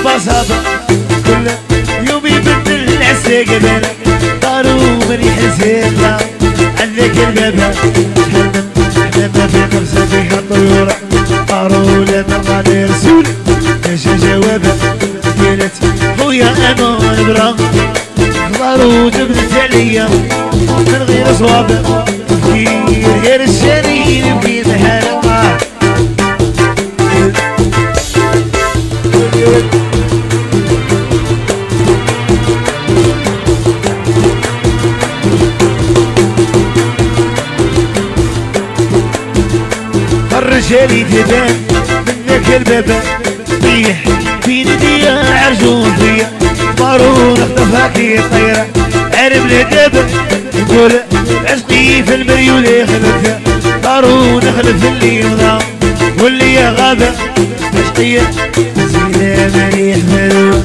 البساطة كل يوم يبدل عالسقبل من ريح زينة عندك الباب حلم حلم قرصة فيها الطيور قاروا لنا قادر رسول اش جواب. قالت خويا أنا نبرا ضروري جبدت عليا. من غير صواب. غير الشرير جالي تبان منك الباب طيح في ندية عرجون فيا بارون اخطفها كي طيرة. عرب لدابة نقول عشقي في المريول يخلف بارون اخلف اللي مضى واللي غابة عشقية زينة مريح حملوك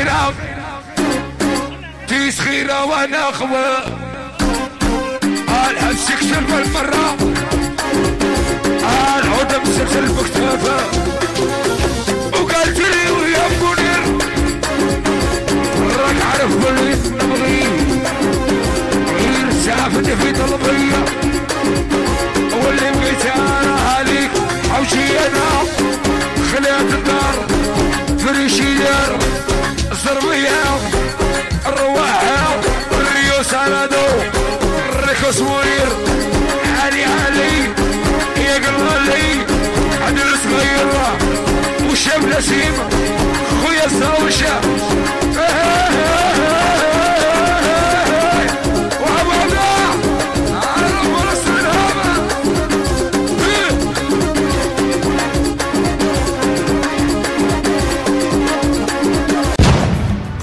يا خيرات تيس خيرة وأنا اخوة الحد سكسر بالمرة العود مسلسل بكتافة وقالت لي ويا منير راك عارف باللي نبغي غير سافت في طلبية صورير علي علي يا قلبي عند صغيرة وشم نسيمة خويا الزاوشة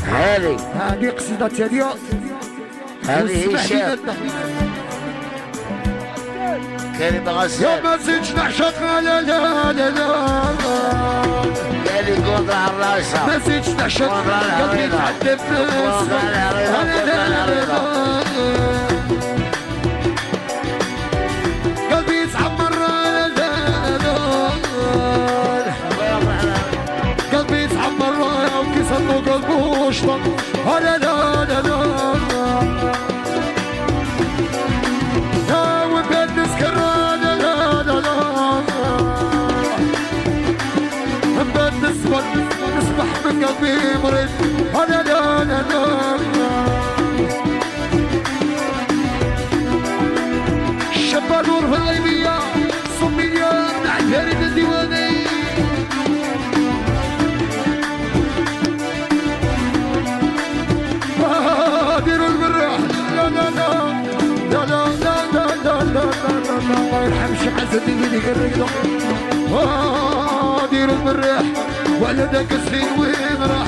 هذه. هذه قصيدة هذه هذه هي الشعر كلمة غسالة يا مزيج نعشق لا لا لا لا. قالي قوض على الراس مزيج نعشق قبل تعذب نفسك لا لا لا لا. قلبي مريض لا لا لا الشابة نور في الليبية صمية نعترف الديواني ديروا المراح لا لا لا لا لا لا لا لا لا لا لا الله يرحم الشيخ عز الدين اللي قريضه ديروا المراح وعلى ذاك السنين وين راح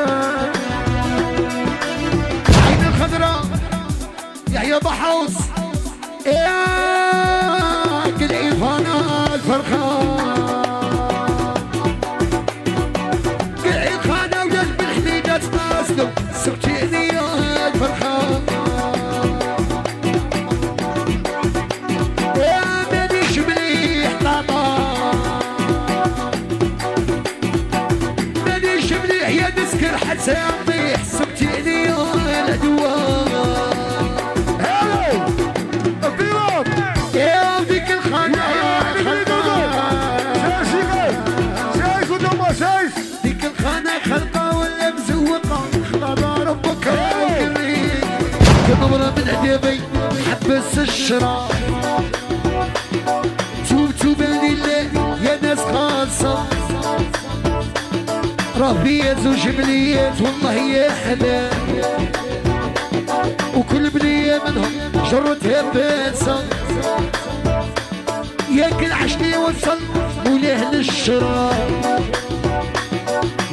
house. Yeah. ناس الشراب. توب توب لله يا ناس فيا زوج بنيات والله يا حلال. وكل بنية منهم جرتها باسة. ياكل عشني وصل مولاه للشراب.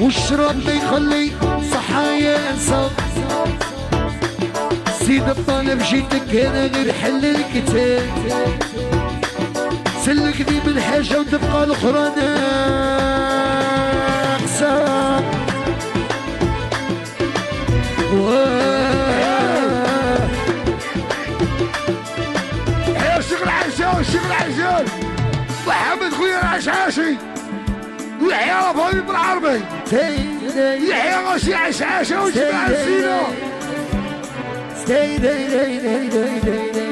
والشراب ما يخلي صحة ينسى سيد الطالب جيتك أنا غير حل الكتاب. سلك لي من حاجة وتبقى الأخرى ناقصة. يا شغل عجال شغل عجال محمد خويا العشاشي. يحيى رفاضي بالعربي تاي- يحيى غاشي عشاشة وجمع السينة dey dey dey dey dey dey dey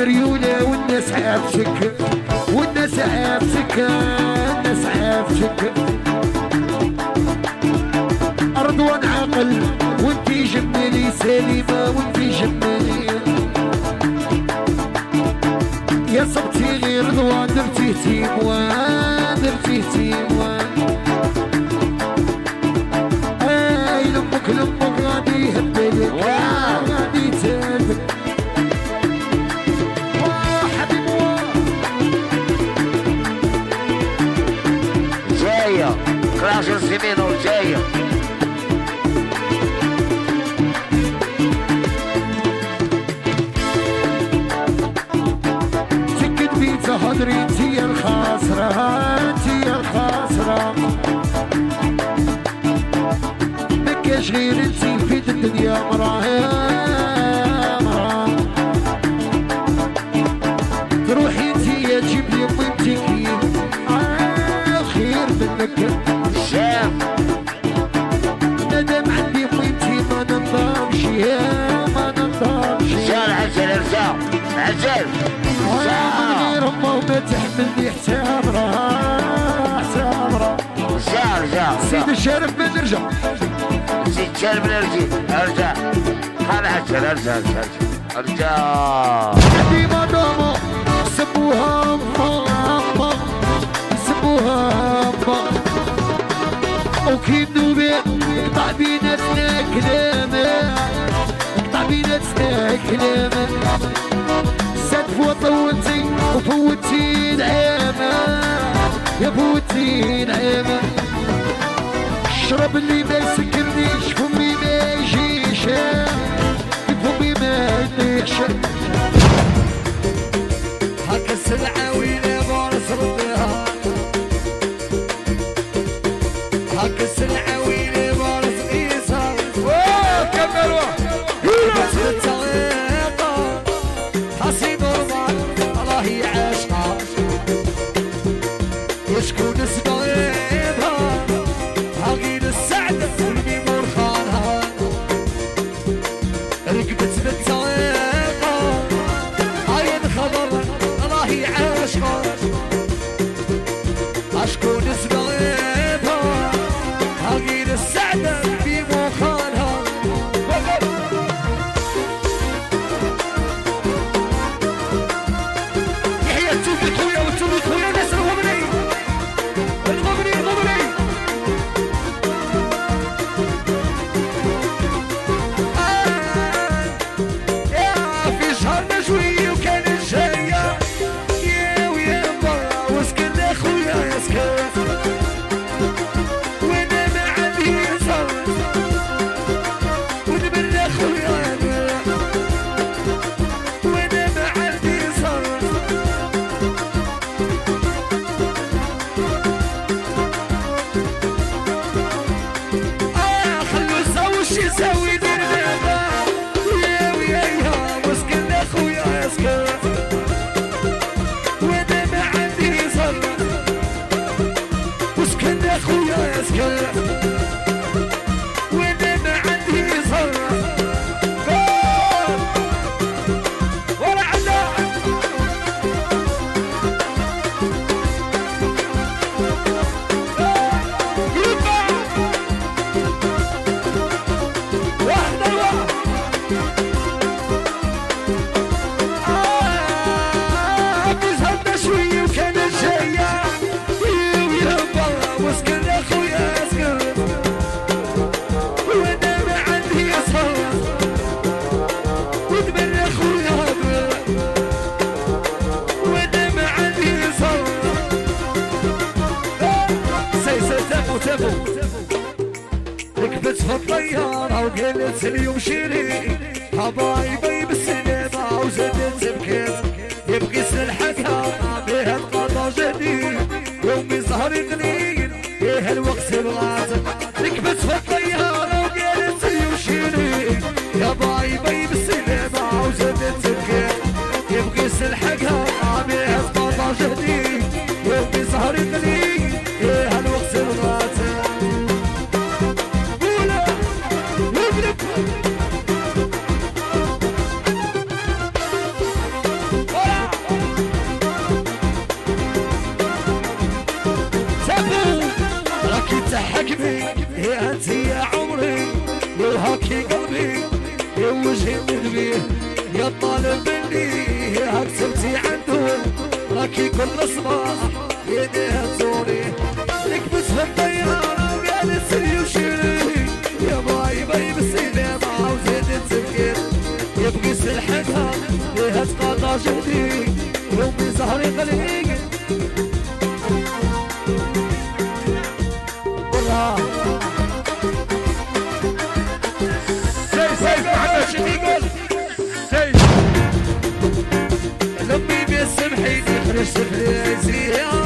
مريولة والناس عافتك والناس عافتك الناس غير انتي في الدنيا مراه يا مراه تروحي انتي يا تجيب لي آه خير منك. شاف مادام عندي امي انتي ما ننضمش يا ما ننضمش. رجال عجل رجال عجل من غير امه وما تحملني حسابرة حسابرة رجال رجال سيد الشارف ما نرجع. شرب الرجيل أرجع. خل عجل أرجع أرجع أرجع. دوما سموها ماما سموها ماما وكي نوبي قطع بيناتنا كلامة. قطع بيناتنا كلامة. ساتف وطولتي وفوتي العامة يا فوتي العامة الشرب اللي ما يسكرنيش فمي ما يجيش. فمي ما يجيش هاك السلعة وين وقلت اليوم شيري حبايبي بالسينما وزدت بكيت يبقي سلحتها بها القضا جديد يومي زهري قليل راكي كل صباح يا ديها تزوري في الطيارة ويا نسري وشيري يا باي باي بالسينما وزيدت تفكير يبقي سلحتها ليها تقاطع جهدي يومي سهري قليل بيسمحيني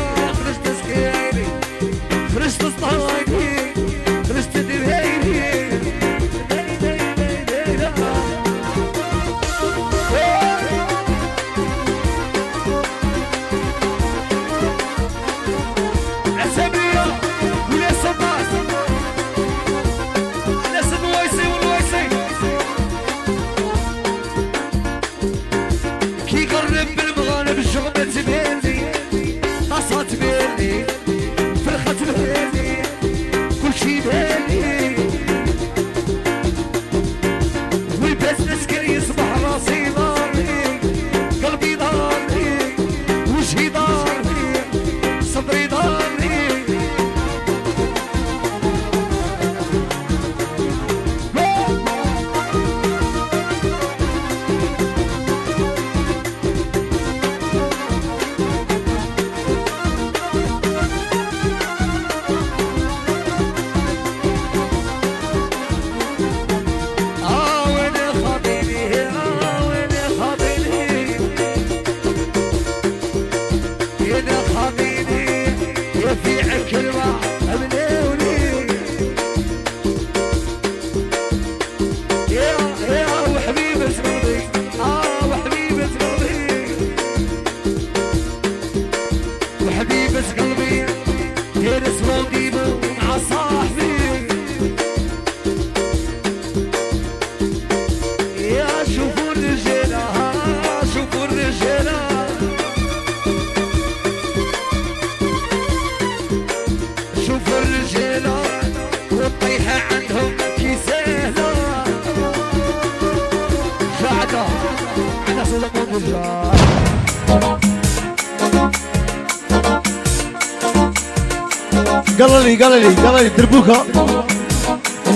قال لي قال لي قال لي دربوكا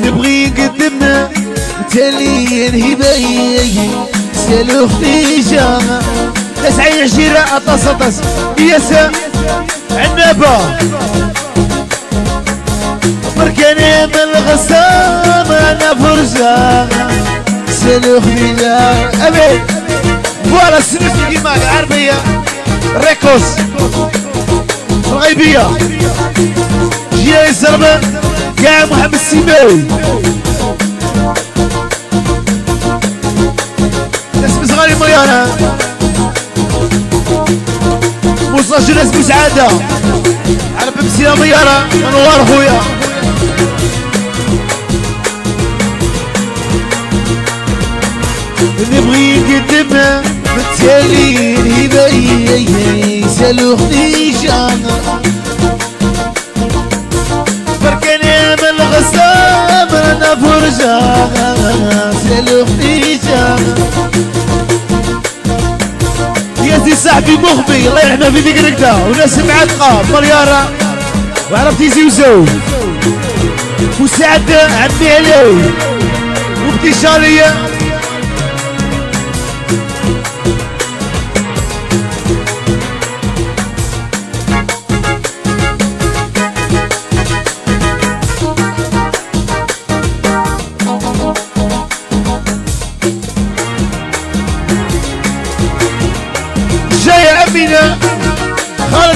نبغي نقدم تالي الهباية سالو خديجة تسعي عشيرة أطاس أطاس ياسا عنابة مركاني من الغسام أنا فرجة سالو خديجة فوالا السنة كيما العربية ريكوس الغيبية جيا يسرب كاع محمد السيماوي. اسم صغاري ميانا موصى جلاس بسعادة على بمسينا ميارة منوار خويا نبغي نقدم بالتالي الهباية سالو خديجة بركاني من الغسام أنا فرجة سالو خديجة يا سي صاحبي مخبي الله يرحمه في ذيك الركدة وناس معتقة مليارة. وعرفتي زوزو وسعد عمي علي وابتشارية.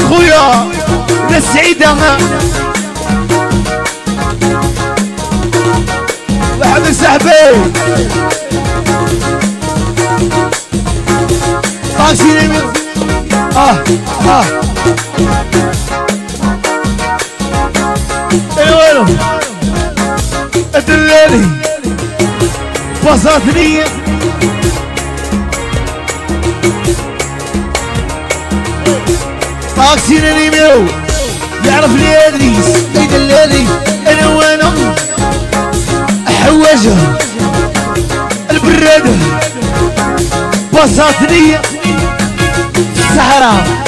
خويا ناس سعيدة. محمد صاحبي اليمين آه آه. إيه وينو الدلالي طاكسي اليمين يعرف لي ادريس يدلالي أنا وأنا حواجه البرادة. وصلتني الصحراء.